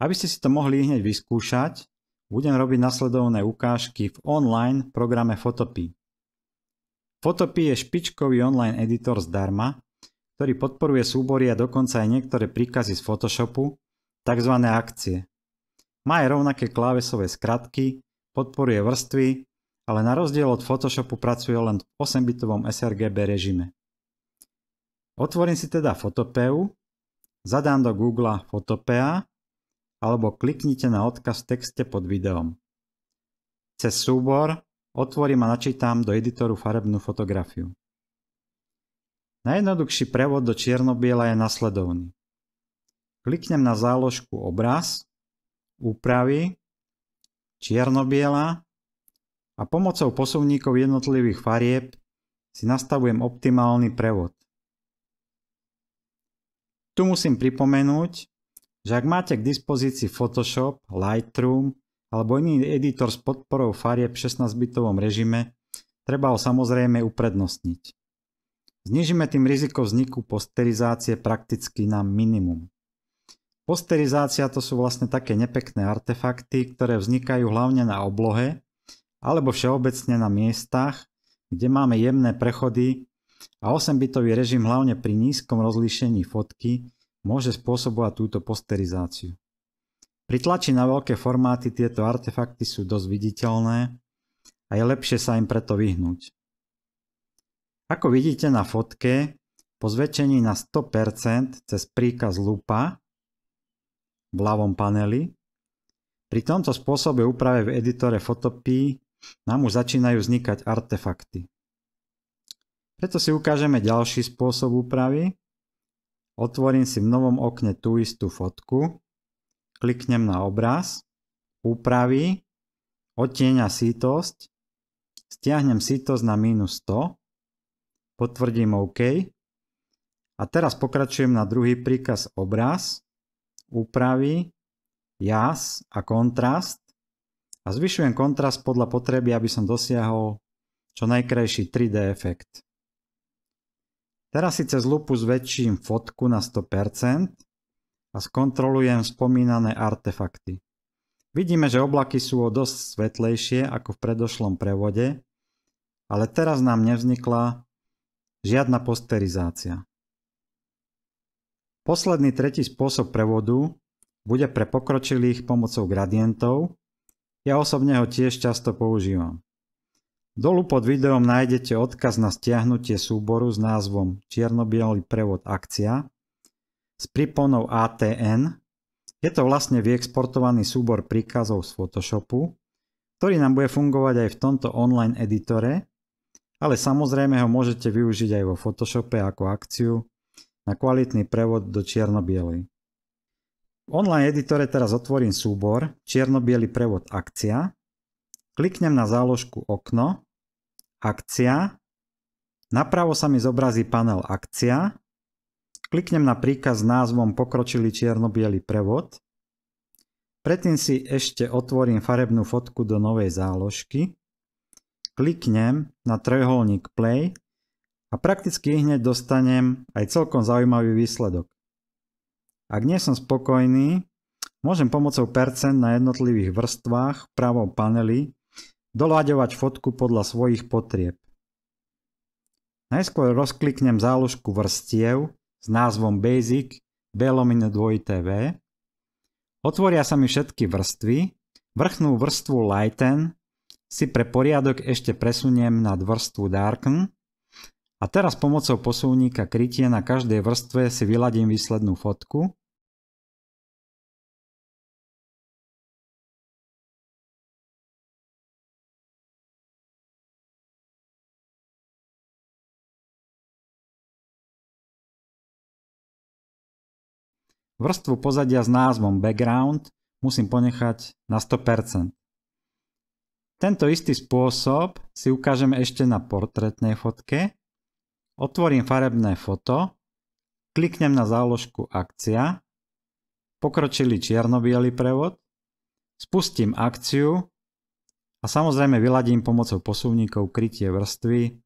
Aby ste si to mohli hneď vyskúšať, budem robiť nasledovné ukážky v online programe Photopea. Photopea je špičkový online editor zdarma, ktorý podporuje súbory a dokonca aj niektoré príkazy z Photoshopu, tzv. akcie. Má aj rovnaké klávesové skratky, podporuje vrstvy, ale na rozdiel od Photoshopu pracuje len v 8-bitovom sRGB režime. Otvorím si teda Photopeu, zadám do Google Photopea alebo kliknite na odkaz v texte pod videom. Cez súbor otvorím a načítam do editoru farebnú fotografiu. Najjednoduchší prevod do čierno-biela je nasledovný. Kliknem na záložku obraz, úpravy, čierno-biela a pomocou posuvníkov jednotlivých farieb si nastavujem optimálny prevod. Tu musím pripomenúť, že ak máte k dispozícii Photoshop, Lightroom alebo iný editor s podporou farieb v 16-bitovom režime, treba ho samozrejme uprednostniť. Znižíme tým riziko vzniku posterizácie prakticky na minimum. Posterizácia to sú vlastne také nepekné artefakty, ktoré vznikajú hlavne na oblohe alebo všeobecne na miestach, kde máme jemné prechody a 8-bitový režim hlavne pri nízkom rozlíšení fotky môže spôsobovať túto posterizáciu. Pri tlači na veľké formáty tieto artefakty sú dosť viditeľné a je lepšie sa im preto vyhnúť. Ako vidíte na fotke, po zväčšení na 100% cez príkaz lupa v ľavom paneli, pri tomto spôsobe úprave v editore Photopea nám už začínajú vznikať artefakty. Preto si ukážeme ďalší spôsob úpravy, Otvorím si v novom okne tú istú fotku, kliknem na obraz, úpravy, odtieňa sítosť, stiahnem sítosť na minus 100, potvrdím OK a teraz pokračujem na druhý príkaz obraz, úpravy, jas a kontrast a zvyšujem kontrast podľa potreby, aby som dosiahol čo najkrajší 3D efekt. Teraz si cez lupu zväčším fotku na 100% a skontrolujem spomínané artefakty. Vidíme, že oblaky sú o dosť svetlejšie ako v predošlom prevode, ale teraz nám nevznikla žiadna posterizácia. Posledný tretí spôsob prevodu bude pre pokročilých pomocou gradientov. Ja osobne ho tiež často používam. Dolu pod videom nájdete odkaz na stiahnutie súboru s názvom Čierno-bielý prevod akcia s priponou ATN. Je to vlastne vyexportovaný súbor príkazov z Photoshopu, ktorý nám bude fungovať aj v tomto online editore, ale samozrejme ho môžete využiť aj vo Photoshope ako akciu na kvalitný prevod do čierno-bielej. V online editore teraz otvorím súbor Čierno-biely prevod akcia Kliknem na záložku okno, akcia, napravo sa mi zobrazí panel akcia, kliknem na príkaz s názvom pokročilý čierno prevod, predtým si ešte otvorím farebnú fotku do novej záložky, kliknem na trojuholník play a prakticky hneď dostanem aj celkom zaujímavý výsledok. Ak nie som spokojný, môžem pomocou percent na jednotlivých vrstvách v pravom paneli doľaďovať fotku podľa svojich potrieb. Najskôr rozkliknem záložku vrstiev s názvom Basic B-2 V. Otvoria sa mi všetky vrstvy, vrchnú vrstvu Lighten si pre poriadok ešte presuniem nad vrstvu Darken a teraz pomocou posúvníka krytie na každej vrstve si vyladím výslednú fotku Vrstvu pozadia s názvom background musím ponechať na 100%. Tento istý spôsob si ukážeme ešte na portrétnej fotke. Otvorím farebné foto, kliknem na záložku akcia, pokročilý čierno prevod, spustím akciu a samozrejme vyladím pomocou posuvníkov krytie vrstvy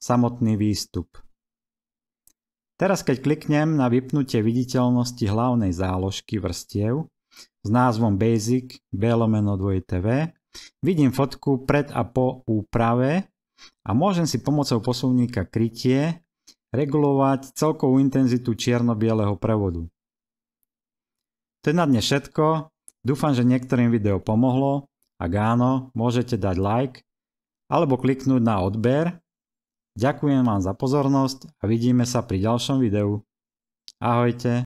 samotný výstup. Teraz keď kliknem na vypnutie viditeľnosti hlavnej záložky vrstiev, s názvom Basic B lomeno 2TV. Vidím fotku pred a po úprave a môžem si pomocou posuvníka krytie regulovať celkovú intenzitu čierno-bieleho prevodu. To je na dne všetko. Dúfam, že niektorým video pomohlo. Ak áno, môžete dať like alebo kliknúť na odber. Ďakujem vám za pozornosť a vidíme sa pri ďalšom videu. Ahojte.